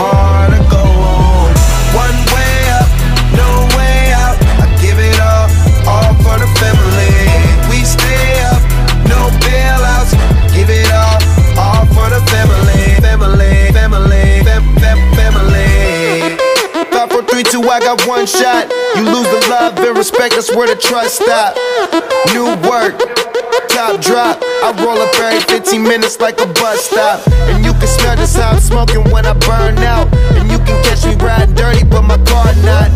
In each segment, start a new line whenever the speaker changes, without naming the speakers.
time to go hard home. One way up, no way out. I give it all, all for the family. We stay up, no bailouts. Give it all, all for the family. Family, family, fam, fam, family. Five, four, three, two, I got one shot. You lose the love and respect, that's where the trust stop. New work, top drop. I roll up every 15 minutes like a bus stop. And you can smell just how I'm smoking when I burn out. And you can catch me riding dirty, but my car not.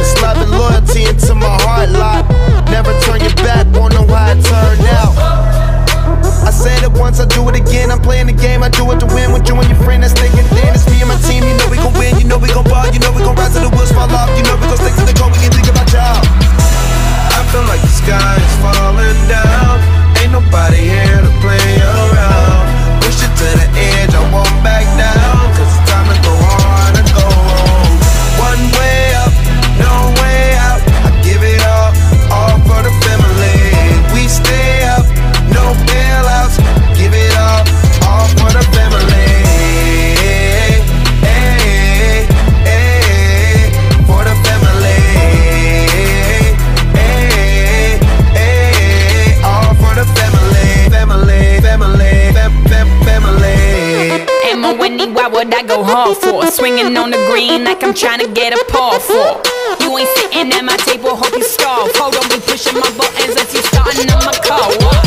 It's love and loyalty into my heart lot. Never turn your back, won't know how it turned out. I said it once, I do it again. I'm playing the game, I do it to win. With you and your friend that's thinking,
Whitney? Why would I go hard for? Swinging on the green like I'm trying to get a paw for. You ain't sitting at my table, hope you starve. Hold on, be pushing my buttons as you starting on my car.